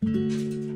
Música